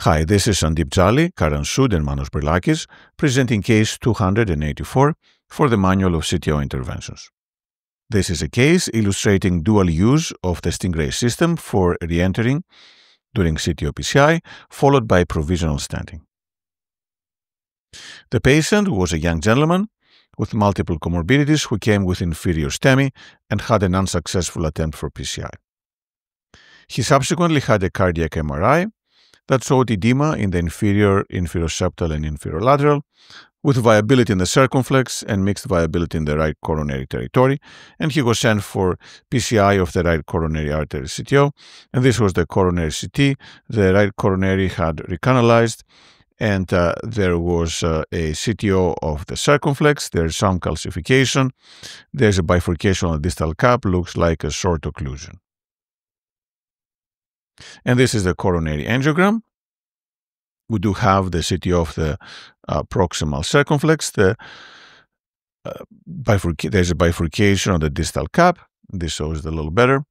Hi, this is Sandip Jali, Karan Sood, and Manos Brilakis, presenting case 284 for the Manual of CTO Interventions. This is a case illustrating dual use of the Stingray system for re-entering during CTO PCI, followed by provisional stenting. The patient was a young gentleman with multiple comorbidities who came with inferior STEMI and had an unsuccessful attempt for PCI. He subsequently had a cardiac MRI that showed edema in the inferior, inferior septal, and inferior lateral, with viability in the circumflex and mixed viability in the right coronary territory. And he was sent for PCI of the right coronary artery CTO. And this was the coronary CT. The right coronary had recanalized, and uh, there was uh, a CTO of the circumflex. There's some calcification. There's a bifurcation on the distal cap, looks like a short occlusion. And this is the coronary angiogram. We do have the CTO of the uh, proximal circumflex. The, uh, there's a bifurcation on the distal cap. This shows it a little better.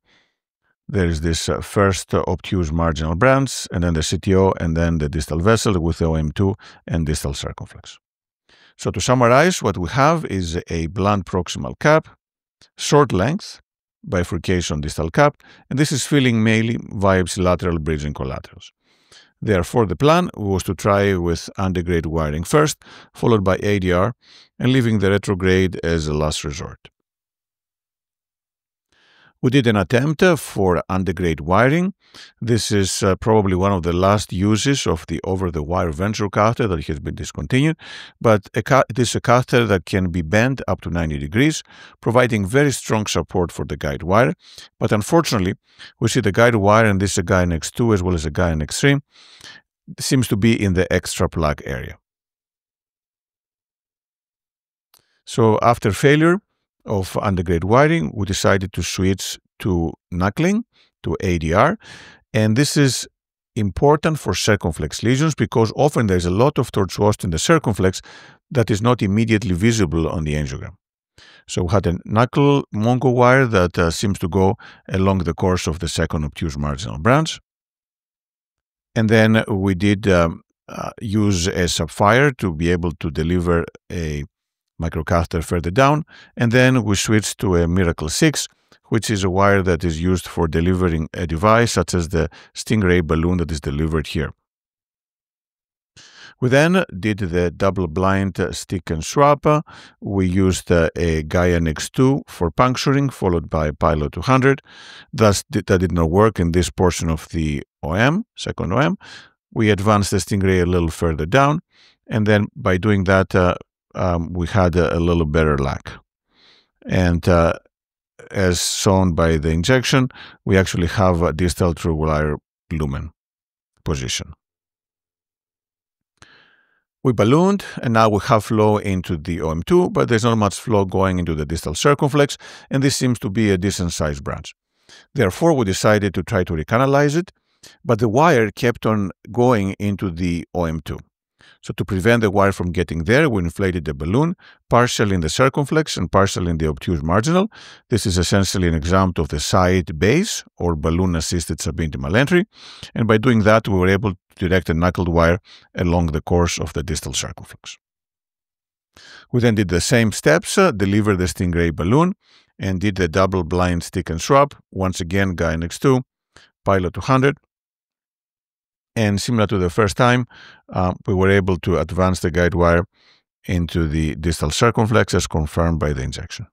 There's this uh, first obtuse marginal branch, and then the CTO, and then the distal vessel with the OM2 and distal circumflex. So to summarize, what we have is a blunt proximal cap, short length, bifurcation distal cap, and this is filling mainly via lateral bridging collaterals. Therefore, the plan was to try with antegrade wiring first, followed by ADR, and leaving the retrograde as a last resort. We did an attempt for antegrade wiring. This is uh, probably one of the last uses of the over-the-wire Venture catheter that has been discontinued, but it is a catheter that can be bent up to 90 degrees, providing very strong support for the guide wire. But unfortunately, we see the guide wire, and this is a Gaia X2 as well as a Gaia X3, seems to be in the extraplaque area. So after failure, of antegrade wiring, we decided to switch to knuckling, to ADR. And this is important for circumflex lesions because often there's a lot of tortuosity in the circumflex that is not immediately visible on the angiogram. So we had a knuckle Mongo wire that uh, seems to go along the course of the second obtuse marginal branch. And then we did um, uh, use a sapphire to be able to deliver a microcatheter further down, and then we switched to a Miracle 6, which is a wire that is used for delivering a device such as the Stingray balloon that is delivered here. We then did the double blind stick and swap. We used a Gaia X2 for puncturing, followed by Pilot 200. Thus, that did not work in this portion of the OM, second OM. We advanced the Stingray a little further down, and then by doing that, uh, um, we had a, a, little better luck. And uh, as shown by the injection, we actually have a distal tubular lumen position. We ballooned, and now we have flow into the OM2, but there's not much flow going into the distal circumflex, and this seems to be a decent sized branch. Therefore, we decided to try to recanalize it, but the wire kept on going into the OM2. So to prevent the wire from getting there, we inflated the balloon, partially in the circumflex and partially in the obtuse marginal. This is essentially an example of the side base or balloon-assisted subintimal entry. And by doing that, we were able to direct a knuckled wire along the course of the distal circumflex. We then did the same steps, uh, delivered the Stingray balloon, and did the double blind stick and swap. Once again, Gaia X2, Pilot 200, and similar to the first time, uh, we were able to advance the guide wire into the distal circumflex as confirmed by the injection.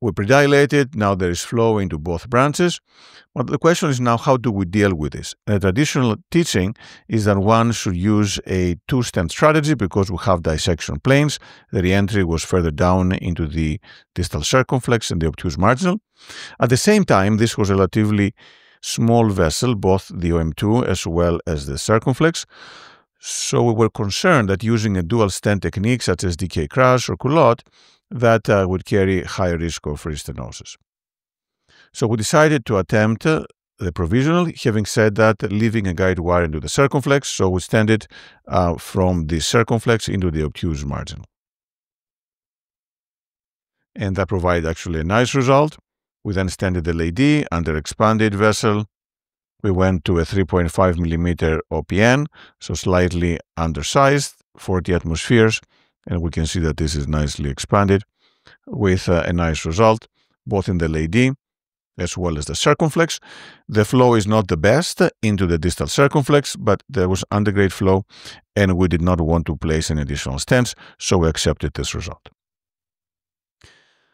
We predilated, now there is flow into both branches. But the question is now, how do we deal with this? The traditional teaching is that one should use a two-stent strategy because we have dissection planes. The reentry was further down into the distal circumflex and the obtuse marginal. At the same time, this was relatively small vessel, both the OM2 as well as the circumflex. So we were concerned that using a dual stent technique such as DK crush or culotte, that uh, would carry higher risk of restenosis. So we decided to attempt uh, the provisional, having said that, leaving a guide wire into the circumflex, so we stand it uh, from the circumflex into the obtuse margin. And that provided actually a nice result. We then standard LAD under expanded vessel, we went to a 3.5 millimeter OPN, so slightly undersized, 40 atmospheres, and we can see that this is nicely expanded with uh, a nice result, both in the LAD as well as the circumflex. The flow is not the best into the distal circumflex, but there was antegrade flow, and we did not want to place any additional stents, so we accepted this result.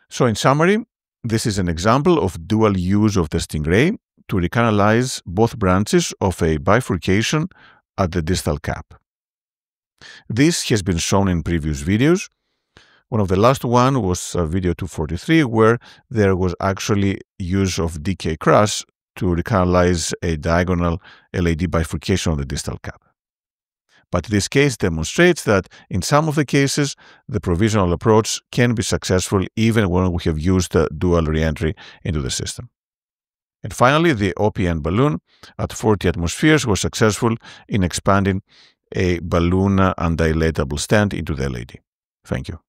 So in summary, this is an example of dual use of the Stingray to recanalize both branches of a bifurcation at the distal cap. This has been shown in previous videos. One of the last one was uh, video 243 where there was actually use of DK crush to recanalize a diagonal LAD bifurcation of the distal cap. But this case demonstrates that in some of the cases, the provisional approach can be successful even when we have used dual reentry into the system. And finally, the OPN balloon at 40 atmospheres was successful in expanding a balloon uh, undilatable stent into the LAD. Thank you.